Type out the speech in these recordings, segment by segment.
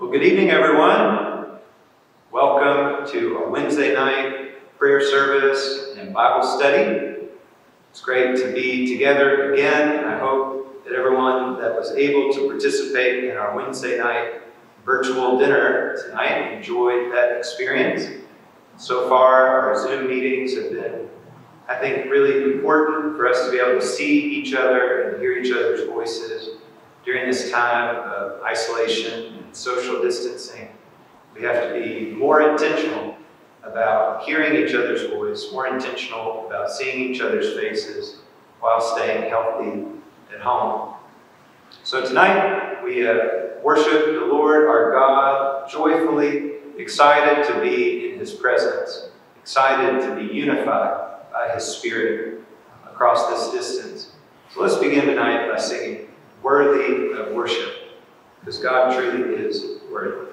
Well, good evening, everyone. Welcome to our Wednesday night prayer service and Bible study. It's great to be together again, and I hope that everyone that was able to participate in our Wednesday night virtual dinner tonight enjoyed that experience. So far, our Zoom meetings have been, I think, really important for us to be able to see each other and hear each other's voices during this time of isolation and social distancing. We have to be more intentional about hearing each other's voice, more intentional about seeing each other's faces while staying healthy at home. So tonight we uh, worship the Lord our God joyfully, excited to be in His presence, excited to be unified by His Spirit across this distance. So let's begin tonight by singing Worthy of Worship, because God truly is worthy.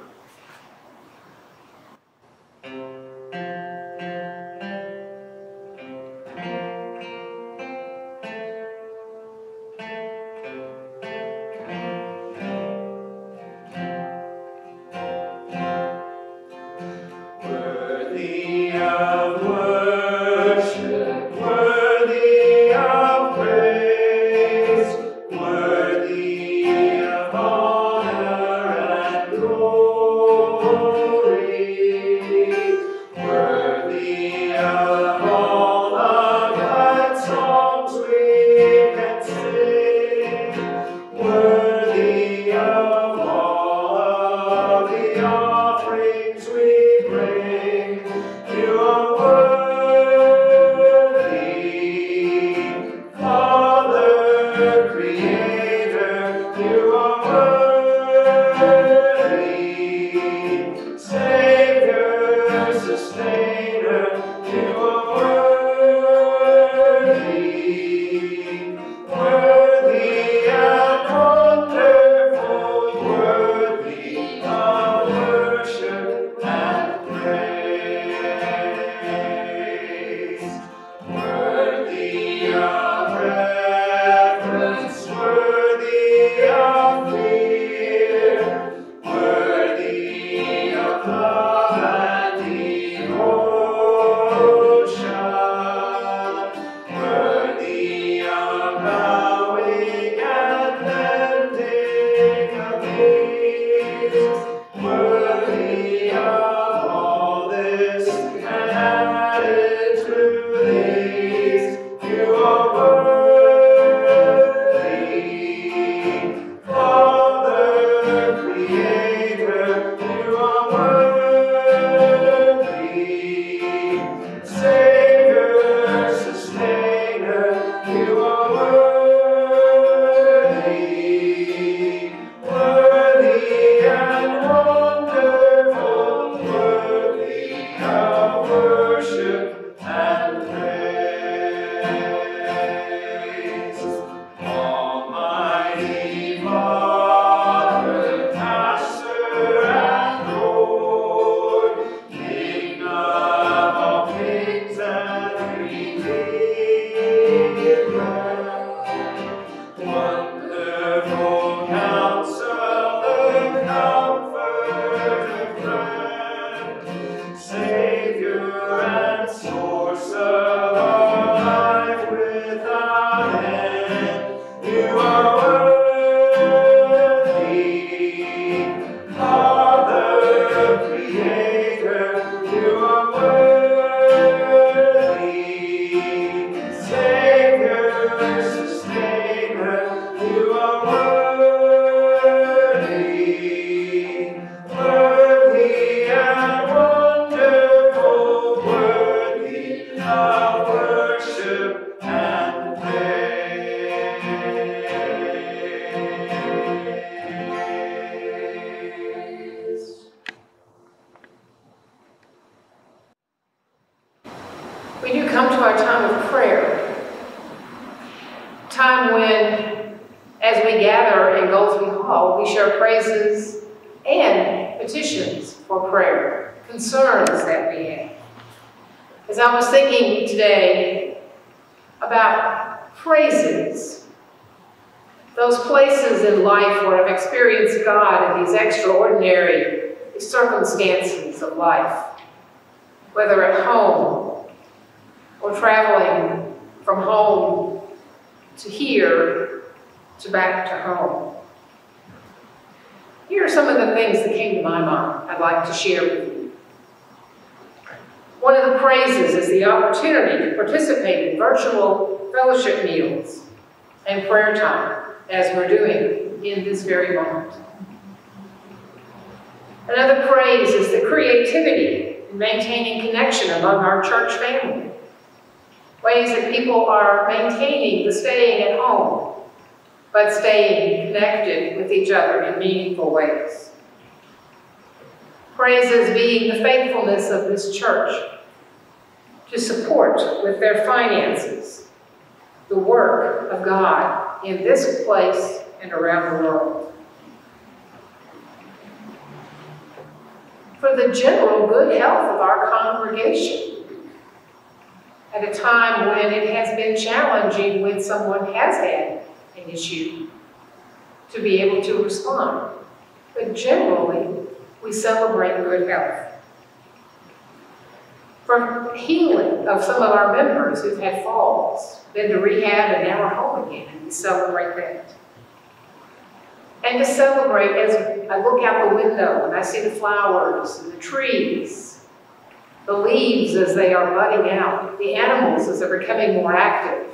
Today about praises, Those places in life where I've experienced God in these extraordinary circumstances of life, whether at home or traveling from home to here to back to home. Here are some of the things that came to my mind I'd like to share with you. One of the praises is the opportunity to participate in virtual fellowship meals and prayer time, as we're doing in this very moment. Another praise is the creativity in maintaining connection among our church family. Ways that people are maintaining the staying at home, but staying connected with each other in meaningful ways. Praises being the faithfulness of this church to support with their finances the work of God in this place and around the world. For the general good health of our congregation. At a time when it has been challenging when someone has had an issue to be able to respond. But generally, we celebrate good health. For healing of some of our members who've had falls, been to rehab and now are home again, and we celebrate that. And to celebrate as I look out the window and I see the flowers and the trees, the leaves as they are budding out, the animals as they're becoming more active,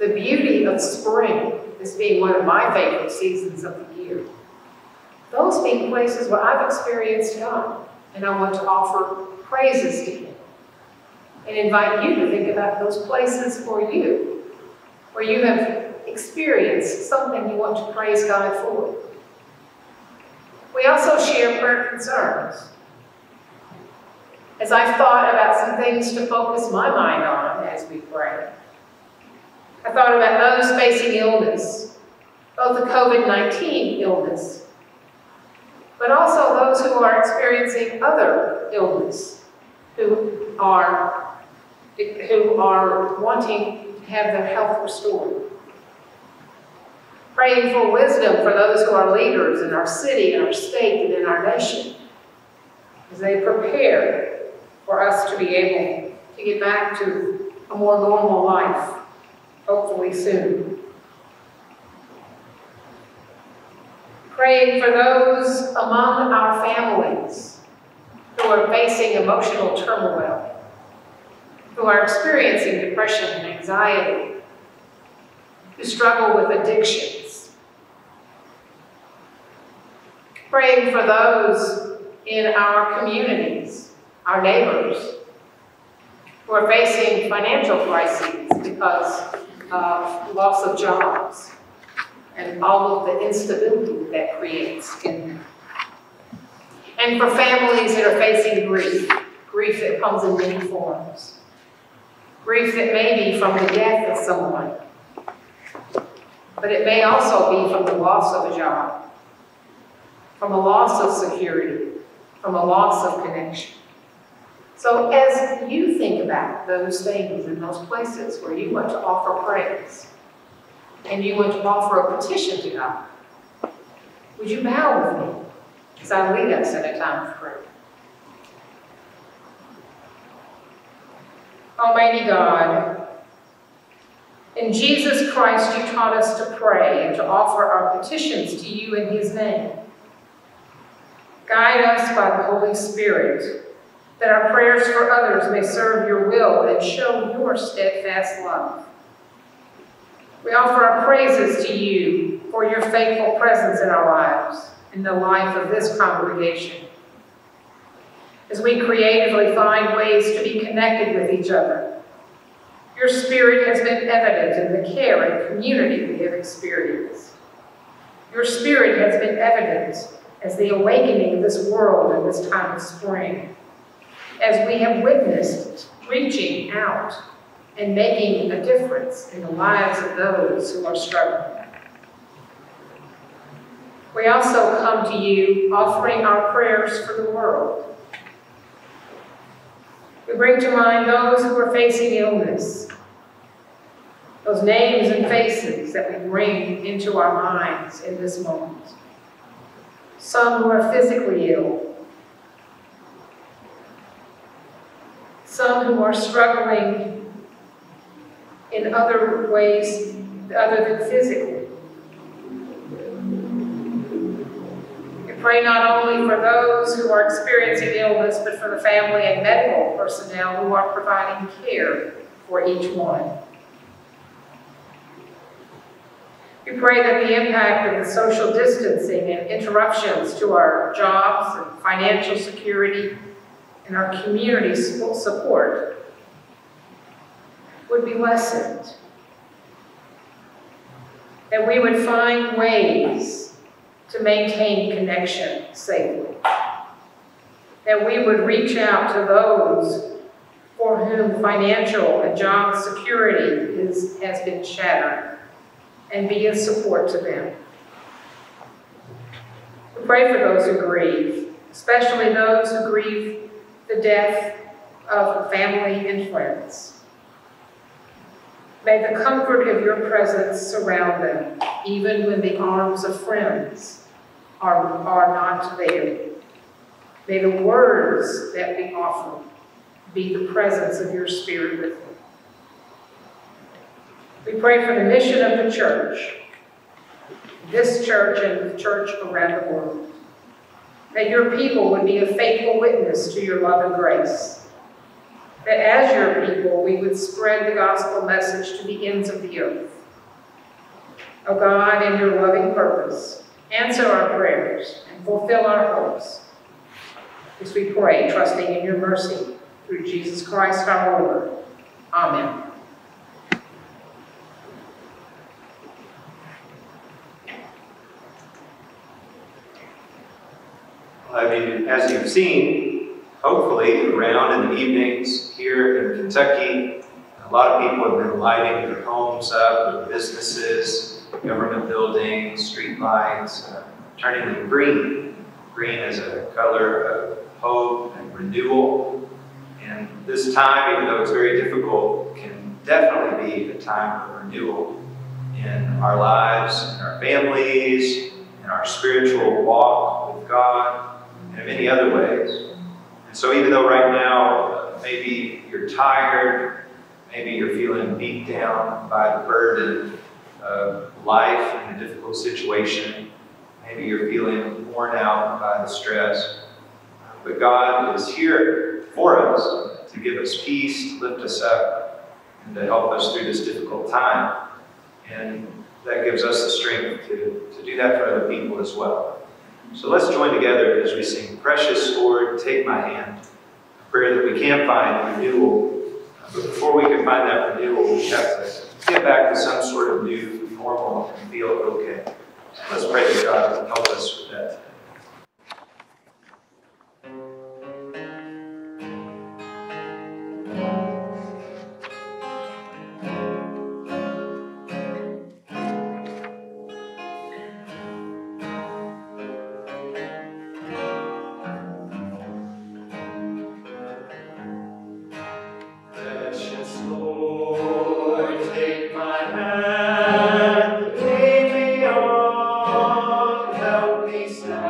the beauty of spring as being one of my favorite seasons of the year. Those being places where I've experienced God, and I want to offer praises to Him. And invite you to think about those places for you, where you have experienced something you want to praise God for. We also share prayer concerns. As I've thought about some things to focus my mind on as we pray, I thought about those facing illness, both the COVID-19 illness, but also those who are experiencing other illness, who are, who are wanting to have their health restored. Praying for wisdom for those who are leaders in our city, in our state, and in our nation, as they prepare for us to be able to get back to a more normal life hopefully soon. Praying for those among our families who are facing emotional turmoil, who are experiencing depression and anxiety, who struggle with addictions. Praying for those in our communities, our neighbors, who are facing financial crises because of loss of jobs and all of the instability that creates in them. And for families that are facing grief, grief that comes in many forms. Grief that may be from the death of someone, but it may also be from the loss of a job, from a loss of security, from a loss of connection. So as you think about those things in those places where you want to offer praise and you want to offer a petition to God, would you bow with me as I lead us in a time of prayer? Almighty God, in Jesus Christ you taught us to pray and to offer our petitions to you in his name. Guide us by the Holy Spirit that our prayers for others may serve your will and show your steadfast love. We offer our praises to you for your faithful presence in our lives, in the life of this congregation. As we creatively find ways to be connected with each other, your spirit has been evident in the care and community we have experienced. Your spirit has been evident as the awakening of this world in this time of spring as we have witnessed reaching out and making a difference in the lives of those who are struggling. We also come to you offering our prayers for the world. We bring to mind those who are facing illness, those names and faces that we bring into our minds in this moment. Some who are physically ill, some who are struggling in other ways other than physically. We pray not only for those who are experiencing illness, but for the family and medical personnel who are providing care for each one. We pray that the impact of the social distancing and interruptions to our jobs and financial security and our community support would be lessened. That we would find ways to maintain connection safely. That we would reach out to those for whom financial and job security is, has been shattered and be a support to them. We pray for those who grieve, especially those who grieve the death of family and friends. May the comfort of your presence surround them, even when the arms of friends are, are not there. May the words that we offer be the presence of your spirit with them. We pray for the mission of the church, this church and the church around the world. That your people would be a faithful witness to your love and grace. That as your people, we would spread the gospel message to the ends of the earth. O God, in your loving purpose, answer our prayers and fulfill our hopes. As we pray, trusting in your mercy, through Jesus Christ our Lord. Amen. I mean, as you've seen, hopefully around in the evenings here in Kentucky, a lot of people have been lighting their homes up, their businesses, government buildings, street lights, uh, turning them green. Green is a color of hope and renewal. And this time, even though it's very difficult, can definitely be a time of renewal in our lives, in our families, in our spiritual walk with God and in many other ways. And so even though right now, maybe you're tired, maybe you're feeling beat down by the burden of life in a difficult situation, maybe you're feeling worn out by the stress, but God is here for us to give us peace, to lift us up, and to help us through this difficult time. And that gives us the strength to, to do that for other people as well. So let's join together as we sing, Precious Lord, take my hand. Prayer that we can't find renewal. But before we can find that renewal, we have to get back to some sort of new normal and feel okay. Let's pray that God will help us with that. Krishna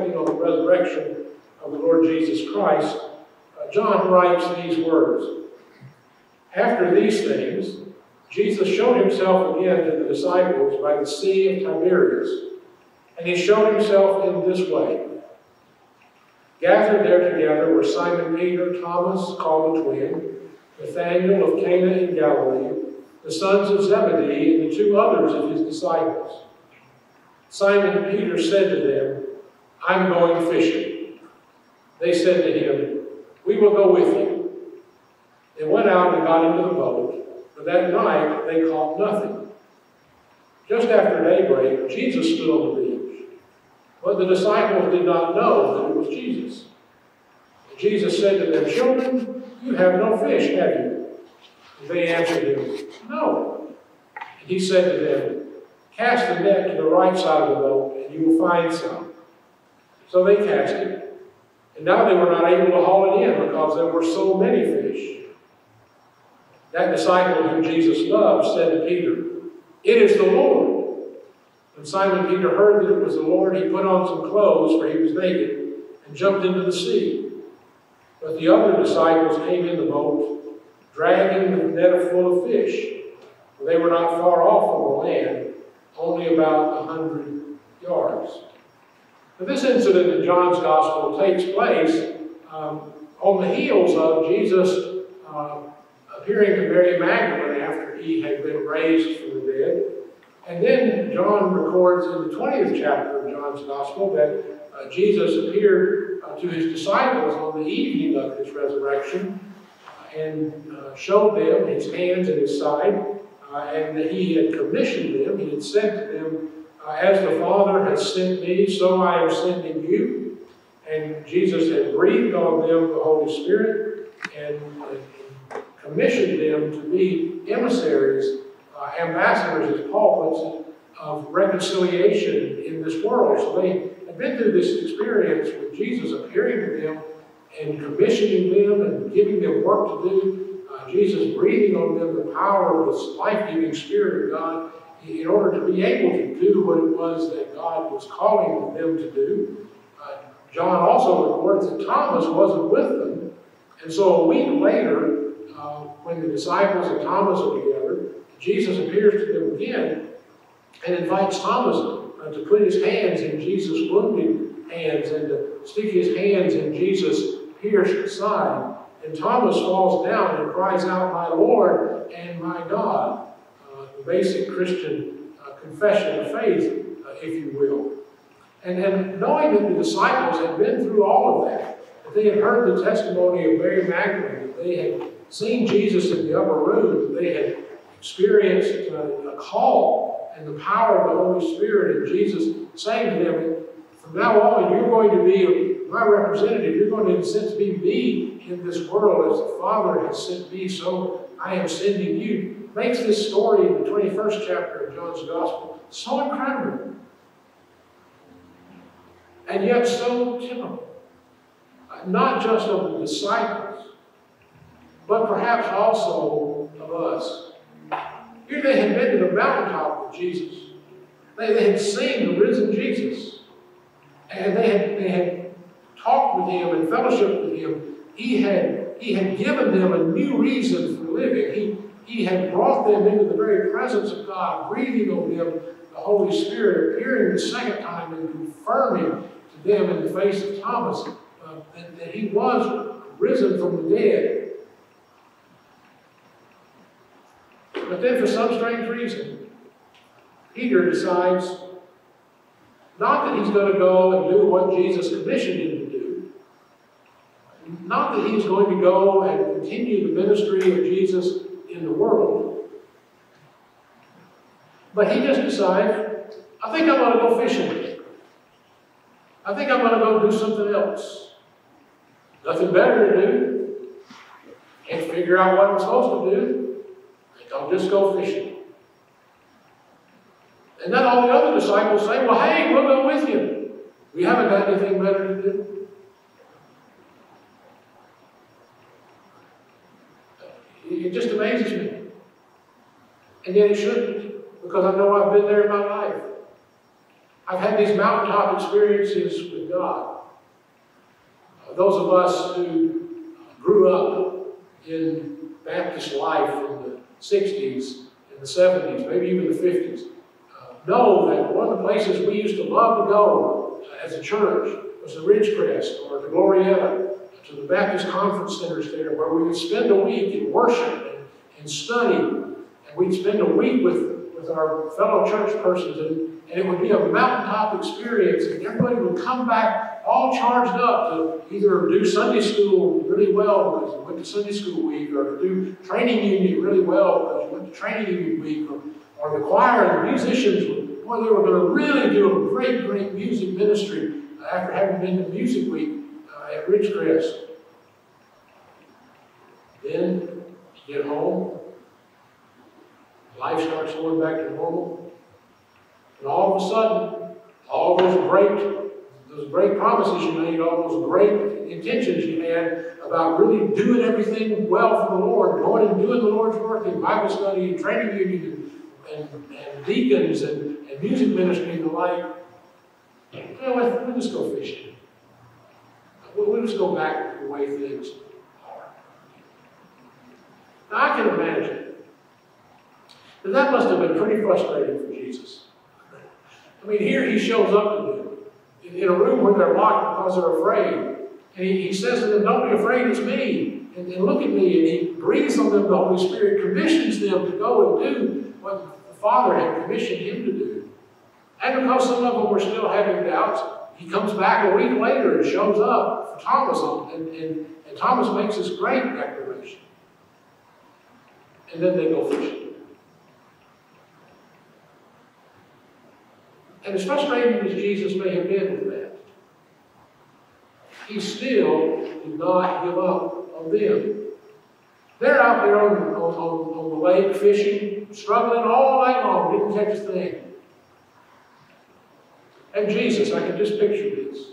reflecting on the resurrection of the Lord Jesus Christ, uh, John writes these words. After these things, Jesus showed himself again to the disciples by the Sea of Tiberias, and he showed himself in this way. Gathered there together were Simon Peter, Thomas, called the twin, Nathanael of Cana in Galilee, the sons of Zebedee, and the two others of his disciples. Simon Peter said to them, I'm going fishing. They said to him, We will go with you. They went out and got into the boat, but that night they caught nothing. Just after daybreak, Jesus stood on the beach, but the disciples did not know that it was Jesus. And Jesus said to them, Children, you have no fish, have you? And they answered him, No. And he said to them, Cast the net to the right side of the boat, and you will find some. So they cast it. And now they were not able to haul it in because there were so many fish. That disciple whom Jesus loved said to Peter, It is the Lord. When Simon Peter heard that it was the Lord, he put on some clothes, for he was naked, and jumped into the sea. But the other disciples came in the boat, dragging the net full of fish. They were not far off from the land, only about a hundred yards. This incident in John's Gospel takes place um, on the heels of Jesus uh, appearing to Mary Magdalene after he had been raised from the dead. And then John records in the 20th chapter of John's Gospel that uh, Jesus appeared uh, to his disciples on the evening of his resurrection uh, and uh, showed them his hands and his side, uh, and that he had commissioned them. He had sent to them, As the Father has sent me, so I am sending you. And Jesus had breathed on them the Holy Spirit and commissioned them to be emissaries, uh, ambassadors, as Paul puts it, of reconciliation in this world. So they had been through this experience with Jesus appearing to them and commissioning them and giving them work to do. Uh, Jesus breathing on them the power of this life-giving Spirit of God in order to be able to do what it was that God was calling them to do. Uh, John also records that Thomas wasn't with them. And so a week later, uh, when the disciples and Thomas are together, Jesus appears to them again and invites Thomas uh, to put his hands in Jesus' wounded hands and to stick his hands in Jesus' pierced side. And Thomas falls down and cries out, My Lord and my God. Uh, basic Christian uh, confession of faith, uh, if you will. And then knowing that the disciples had been through all of that, that they had heard the testimony of Mary Magdalene, that they had seen Jesus in the upper room, that they had experienced a, a call and the power of the Holy Spirit, and Jesus saying to them, from now on, you're going to be my representative. You're going to, in a sense, be me in this world as the Father has sent me, so I am sending you. Makes this story in the 21st chapter of John's Gospel so incredible. And yet so typical. Not just of the disciples, but perhaps also of us. Here they had been to the mountaintop with Jesus. They, they had seen the risen Jesus. And they had, they had talked with him and fellowship with him. He had, he had given them a new reason for living. He, he had brought them into the very presence of God, breathing on them the Holy Spirit, appearing the second time and confirming to them in the face of Thomas uh, that, that he was risen from the dead. But then, for some strange reason, Peter decides not that he's going to go and do what Jesus commissioned him to do, not that he's going to go and continue the ministry of Jesus in the world, but he just decides, I think I'm going to go fishing. I think I'm going to go do something else. Nothing better to do. Can't figure out what I'm supposed to do. I'll just go fishing. And then all the other disciples say, Well, hey, we'll go with you. We haven't got anything better to do. It just amazes. And yet it shouldn't, because I know I've been there in my life. I've had these mountaintop experiences with God. Uh, those of us who grew up in Baptist life in the 60s, in the 70s, maybe even the 50s, uh, know that one of the places we used to love to go uh, as a church was the Ridgecrest or the Glorieta, to the Baptist conference centers there, where we would spend a week in worship and, and study, we'd spend a week with, with our fellow church persons, and, and it would be a mountaintop experience, and everybody would come back all charged up to either do Sunday school really well because you went to Sunday school week, or to do training union really well because you went to training union week, or, or the choir, the musicians, boy, they were going to really do a great, great music ministry after having been to Music Week uh, at Ridgecrest. Then you get home, life starts going back to normal, and all of a sudden, all those great, those great promises you made, all those great intentions you had about really doing everything well for the Lord, going and doing the Lord's work in Bible study and training union and, and, and deacons and, and music ministry and the like, well, we'll just go fishing. We'll just go back to the way things are. Now, I can imagine that that must have been pretty frustrating for Jesus. I mean, here he shows up to them in, in a room where they're locked because they're afraid. And he, he says to them, Don't be afraid, it's me. And, and look at me. And he breathes on them the Holy Spirit, commissions them to go and do what the Father had commissioned him to do. And because some of them were still having doubts, he comes back a week later and shows up for Thomas, and, and, and Thomas makes this great declaration. And then they go fishing. And as frustrating as Jesus may have been with that, he still did not give up on them. They're out there on, on, on, on the lake fishing, struggling all night long, didn't catch a thing. And Jesus, I can just picture this.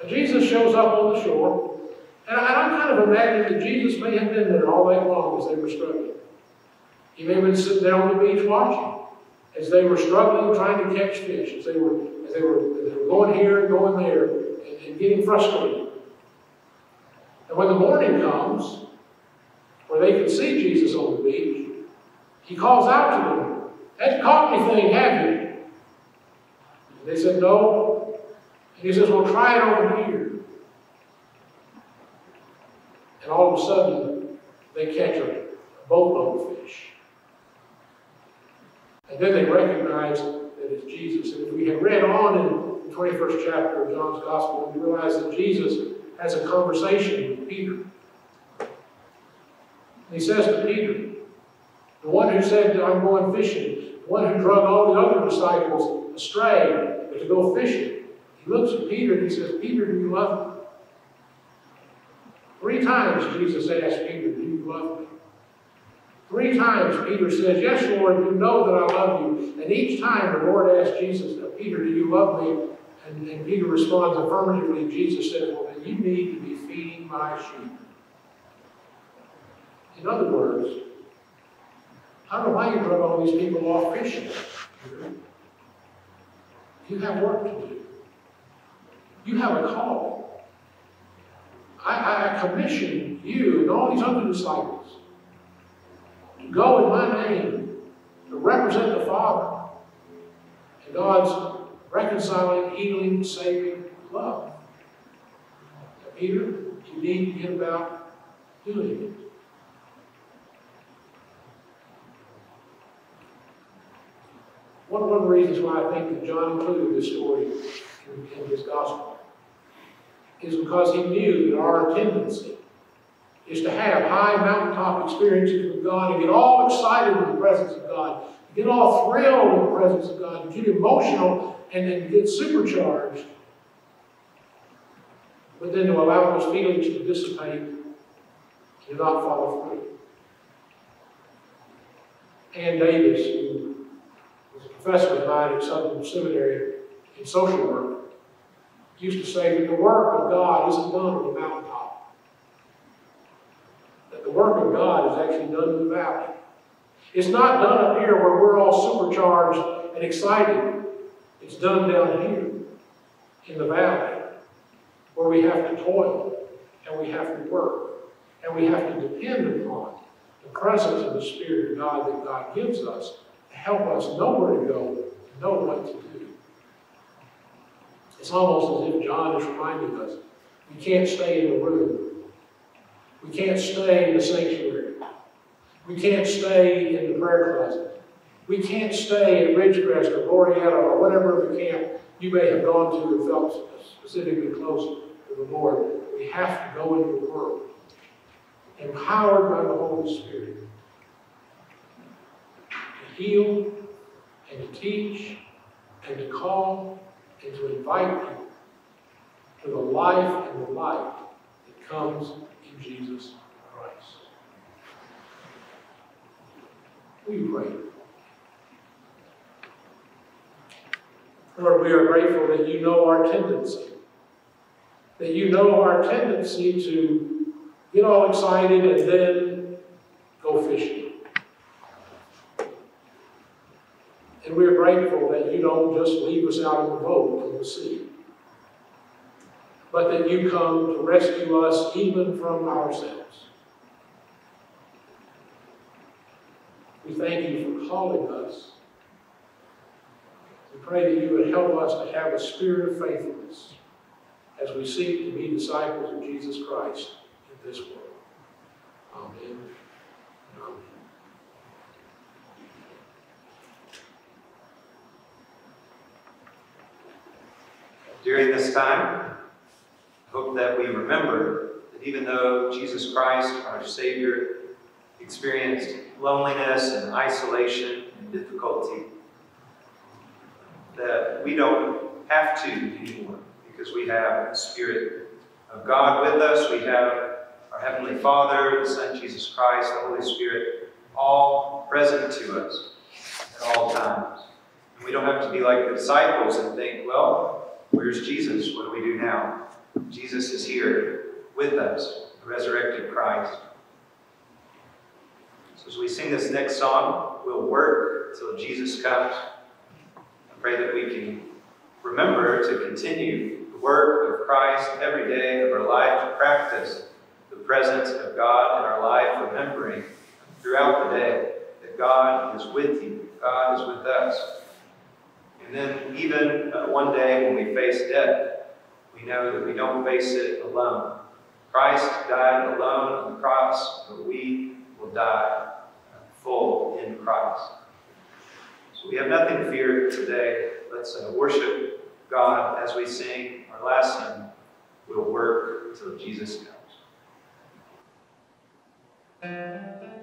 And Jesus shows up on the shore, and I, am kind of imagining that Jesus may have been there all night long as they were struggling. He may have been sitting there on the beach watching as they were struggling trying to catch fish, as they were, as they were, they were going here and going there and, and getting frustrated. And when the morning comes, where they can see Jesus on the beach, he calls out to them, Hasn't caught anything, have you? And they said, No. And he says, Well, try it over here. And all of a sudden, they catch a boatload of fish. And then they recognize that it's Jesus. And if we had read on in the 21st chapter of John's Gospel, we realize that Jesus has a conversation with Peter. And he says to Peter, the one who said, I'm going fishing, the one who drug all the other disciples astray to go fishing, he looks at Peter and he says, Peter, do you love me? Three times Jesus asked Peter, Do you love me? Three times Peter says, Yes, Lord, you know that I love you. And each time the Lord asks Jesus, Peter, do you love me? And, and Peter responds affirmatively. Jesus says, Well, then you need to be feeding my sheep. In other words, I don't know why you drug all these people off fishing. You have work to do. You have a call. I, I commission you and all these other disciples go in my name to represent the Father and God's reconciling, healing, saving love. Now, Peter, you need to get about doing it. One, of the reasons why I think that John included this story in his gospel is because he knew that our tendency is to have high mountaintop experiences with God and get all excited in the presence of God, get all thrilled in the presence of God, get emotional and then get supercharged. But then to allow those feelings to dissipate and not follow through. Anne Davis, who was a professor of mine at Southern Seminary in social work, used to say that the work of God isn't done on the mountaintop. That the work work of God is actually done in the valley. It's not done up here where we're all supercharged and excited. It's done down here in the valley where we have to toil and we have to work and we have to depend upon the presence of the Spirit of God that God gives us to help us know where to go, know what to do. It's almost as if John is reminding us we can't stay in the room. We can't stay in the sanctuary. We can't stay in the prayer closet. We can't stay in Ridgecrest or Glorieta or whatever the camp you may have gone to and felt specifically close to the Lord. We have to go into the world, empowered by the Holy Spirit, to heal and to teach and to call and to invite people to the life and the light that comes in Jesus Christ. You pray? Lord, we are grateful that you know our tendency. That you know our tendency to get all excited and then go fishing. And we're grateful that you don't just leave us out in the boat in the sea, but that you come to rescue us even from ourselves. We thank you for calling us. We pray that you would help us to have a spirit of faithfulness as we seek to be disciples of Jesus Christ in this world. Amen. Amen. During this time, I hope that we remember that even though Jesus Christ, our Savior, experienced loneliness and isolation and difficulty, that we don't have to anymore because we have the Spirit of God with us. We have our Heavenly Father, the Son Jesus Christ, the Holy Spirit, all present to us at all times. And we don't have to be like the disciples and think, well, where's Jesus? What do we do now? Jesus is here with us, the resurrected Christ. As we sing this next song, we'll work till Jesus comes. I pray that we can remember to continue the work of Christ every day of our life, to practice the presence of God in our life, remembering throughout the day that God is with you, God is with us. And then even uh, one day when we face death, we know that we don't face it alone. Christ died alone on the cross, but we will die Christ. So we have nothing to fear today. Let's uh, worship God as we sing our last hymn. We'll work until Jesus comes.